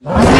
you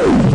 Oh!